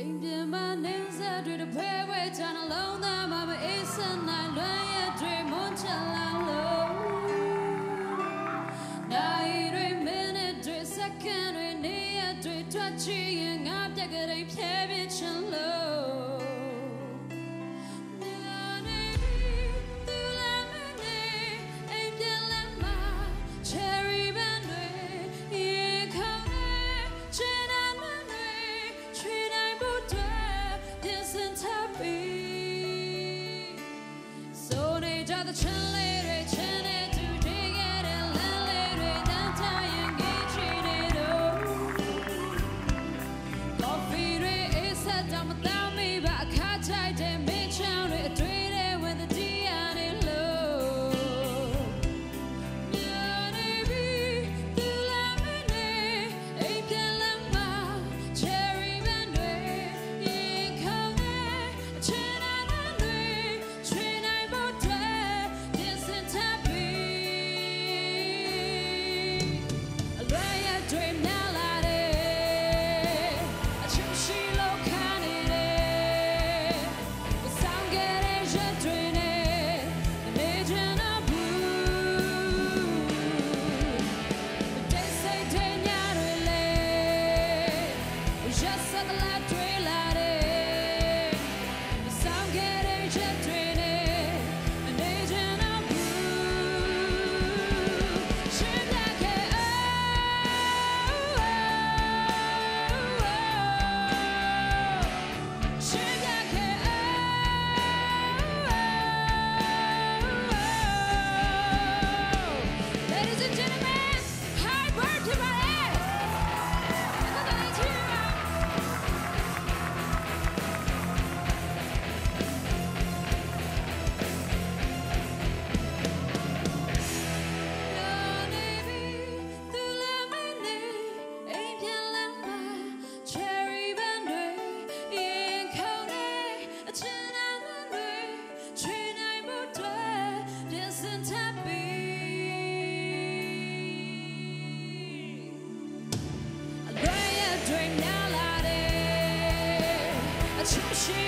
အိမ်ပြန်မနေစားတွေတဖဲဝဲချန်လုံးသားမမအေးစံနိုင်လွမ်းရဲ့တွေမွန်ချလာလို့နိုင်တွေ minute တွေ second တွေနေရတွေထွက်ချင်ငါပြက်ကလေးဖြဲပြချင်လို့ What